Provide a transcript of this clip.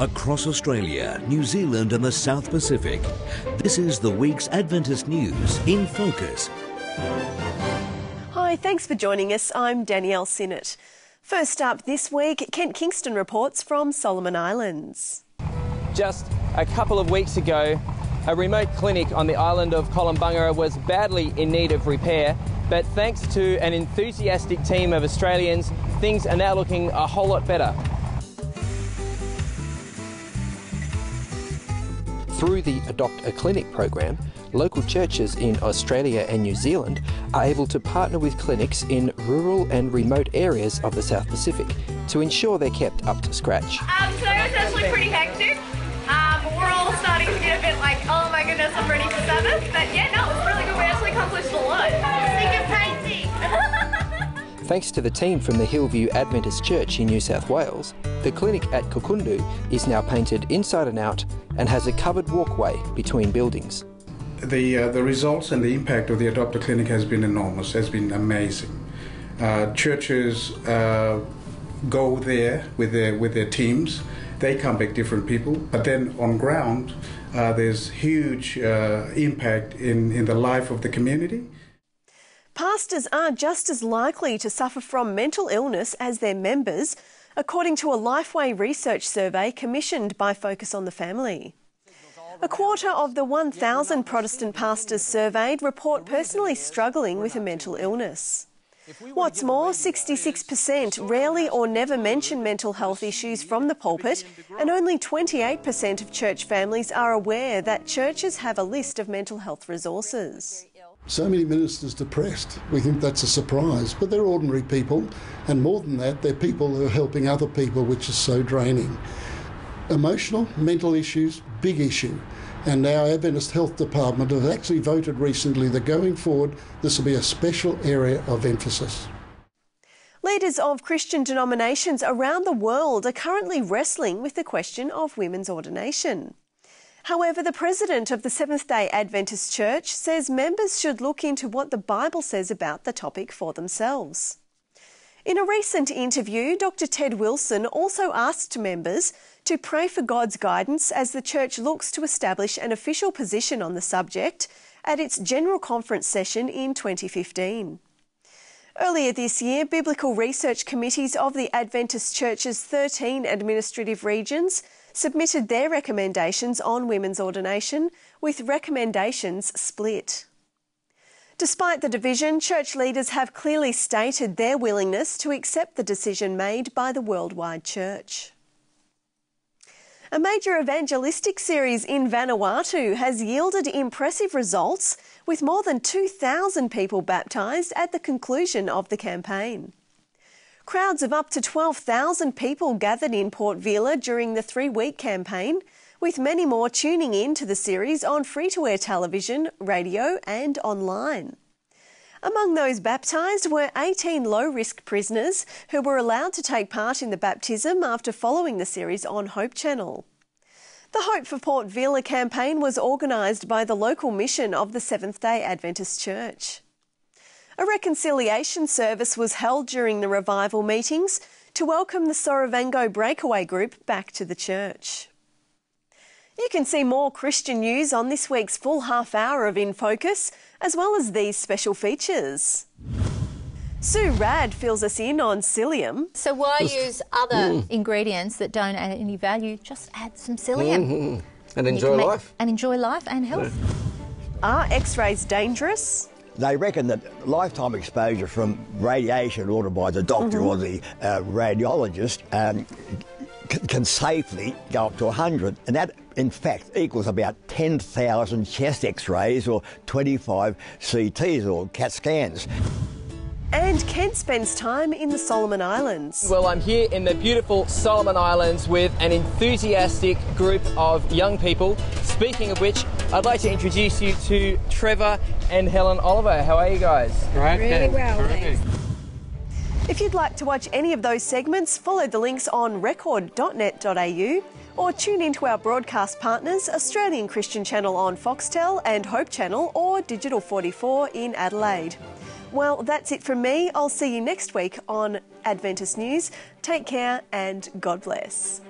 Across Australia, New Zealand, and the South Pacific, this is the week's Adventist News in Focus. Hi, thanks for joining us. I'm Danielle Sinnott. First up this week, Kent Kingston reports from Solomon Islands. Just a couple of weeks ago, a remote clinic on the island of Kolombangara was badly in need of repair, but thanks to an enthusiastic team of Australians, things are now looking a whole lot better. Through the Adopt a Clinic program, local churches in Australia and New Zealand are able to partner with clinics in rural and remote areas of the South Pacific to ensure they're kept up to scratch. Um, today was actually pretty hectic. Um, we're all starting to get a bit like, oh my goodness, I'm ready for Sabbath. But yeah, no, it was really good. We actually accomplished a lot. Sick of painting. Thanks to the team from the Hillview Adventist Church in New South Wales, the clinic at Kukundu is now painted inside and out and has a covered walkway between buildings. The, uh, the results and the impact of the Adopt a Clinic has been enormous, has been amazing. Uh, churches uh, go there with their, with their teams, they come back different people, but then on ground, uh, there's huge uh, impact in, in the life of the community. Pastors are just as likely to suffer from mental illness as their members, according to a Lifeway research survey commissioned by Focus on the Family. A quarter of the 1,000 Protestant pastors surveyed report personally struggling with a mental illness. What's more, 66% rarely or never mention mental health issues from the pulpit, and only 28% of church families are aware that churches have a list of mental health resources. So many ministers depressed. We think that's a surprise, but they're ordinary people, and more than that, they're people who are helping other people, which is so draining. Emotional, mental issues, big issue. And our Adventist Health Department have actually voted recently that going forward, this will be a special area of emphasis. Leaders of Christian denominations around the world are currently wrestling with the question of women's ordination. However, the president of the Seventh day Adventist Church says members should look into what the Bible says about the topic for themselves. In a recent interview, Dr. Ted Wilson also asked members to pray for God's guidance as the church looks to establish an official position on the subject at its General Conference session in 2015. Earlier this year, biblical research committees of the Adventist Church's 13 administrative regions submitted their recommendations on women's ordination, with recommendations split. Despite the division, church leaders have clearly stated their willingness to accept the decision made by the worldwide church. A major evangelistic series in Vanuatu has yielded impressive results, with more than 2,000 people baptised at the conclusion of the campaign. Crowds of up to 12,000 people gathered in Port Vila during the three week campaign, with many more tuning in to the series on free to air television, radio, and online. Among those baptised were 18 low risk prisoners who were allowed to take part in the baptism after following the series on Hope Channel. The Hope for Port Vila campaign was organised by the local mission of the Seventh day Adventist Church. A reconciliation service was held during the revival meetings to welcome the Sorovango Breakaway Group back to the church. You can see more Christian news on this week's full half hour of In Focus, as well as these special features. Sue Radd fills us in on psyllium. So why use other mm. ingredients that don't add any value? Just add some psyllium. Mm-hmm. And enjoy life. And enjoy life and health. Yeah. Are X-rays dangerous? They reckon that lifetime exposure from radiation ordered by the doctor mm-hmm. or the uh, radiologist um, c- can safely go up to 100, and that in fact equals about 10,000 chest x rays or 25 CTs or CAT scans. And Kent spends time in the Solomon Islands. Well, I'm here in the beautiful Solomon Islands with an enthusiastic group of young people. Speaking of which, I'd like to introduce you to Trevor and Helen Oliver. How are you guys? Right. Really well, thanks. If you'd like to watch any of those segments, follow the links on record.net.au or tune into our broadcast partners, Australian Christian Channel on Foxtel and Hope Channel or Digital 44 in Adelaide. Well, that's it from me. I'll see you next week on Adventist News. Take care and God bless.